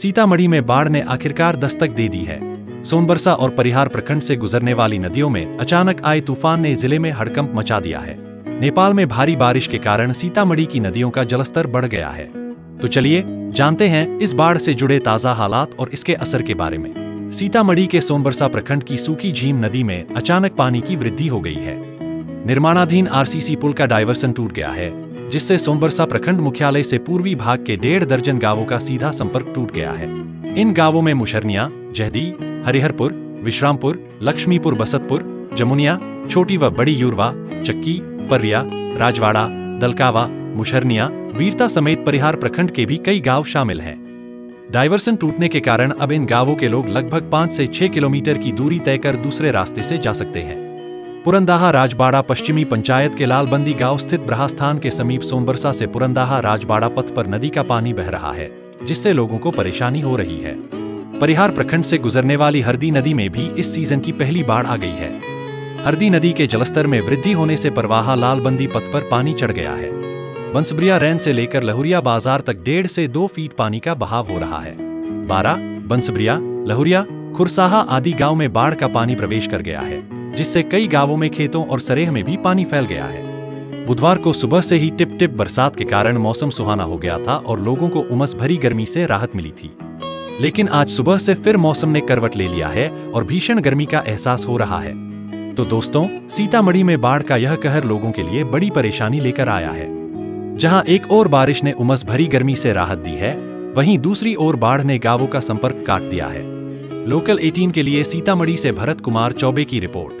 सीतामढ़ी में बाढ़ ने आखिरकार दस्तक दे दी है। सोनबरसा और परिहार प्रखंड से गुजरने वाली नदियों में अचानक आए तूफ़ान ने ज़िले में हड़कंप मचा दिया है। नेपाल में भारी बारिश के कारण सीतामढ़ी की नदियों का जलस्तर बढ़ गया है। तो चलिए, जानते हैं इस बाढ़ से जुड़े ताज़ा हालात और इसके असर के बारे में। सीतामढ़ी के सोनबरसा प्रखंड की सूखी झीम नदी में अचानक पानी की वृद्धि हो गई है। निर्माणाधीन आरसीसी पुल का डायवर्सन टूट गया है। जिससे सोमबरसा प्रखंड मुख्यालय से पूर्वी भाग के डेढ़ दर्जन गाँवों का सीधा संपर्क टूट गया है। इन गाँवों में मुशरनिया, जहदी, हरिहरपुर, विश्रामपुर, लक्ष्मीपुर, बसतपुर, जमुनिया, छोटी व बड़ी यूरवा, चक्की, पर्रिया, राजवाड़ा, दलकावा, मुशरनिया, वीरता समेत परिहार प्रखंड के भी कई गाँव शामिल हैं। डायवर्सन टूटने के कारण अब इन गाँवों के लोग लगभग पाँच से छह किलोमीटर की दूरी तय कर दूसरे रास्ते से जा सकते हैं। पुरंदाहा राजबाड़ा पश्चिमी पंचायत के लालबंदी गाँव स्थित ब्रहास्थान के समीप सोमबरसा से पुरंदाहा राजबाड़ा पथ पर नदी का पानी बह रहा है, जिससे लोगों को परेशानी हो रही है। परिहार प्रखंड से गुजरने वाली हरदी नदी में भी इस सीज़न की पहली बाढ़ आ गई है। हरदी नदी के जलस्तर में वृद्धि होने से परवाहा लालबंदी पथ पर पानी चढ़ गया है। बंसब्रिया रैन से लेकर लहुरिया बाज़ार तक डेढ़ से दो फीट पानी का बहाव हो रहा है। बारह बंसब्रिया लहुरिया, खुरसाहा आदि गाँव में बाढ़ का पानी प्रवेश कर गया है। जिससे कई गाँवों में खेतों और सरेह में भी पानी फैल गया है। बुधवार को सुबह से ही टिप टिप बरसात के कारण मौसम सुहाना हो गया था और लोगों को उमस भरी गर्मी से राहत मिली थी। लेकिन आज सुबह से फिर मौसम ने करवट ले लिया है और भीषण गर्मी का एहसास हो रहा है। तो दोस्तों, सीतामढ़ी में बाढ़ का यह कहर लोगों के लिए बड़ी परेशानी लेकर आया है। जहाँ एक और बारिश ने उमस भरी गर्मी से राहत दी है, वहीं दूसरी ओर बाढ़ ने गाँवों का संपर्क काट दिया है। लोकल 18 के लिए सीतामढ़ी से भरत कुमार चौबे की रिपोर्ट।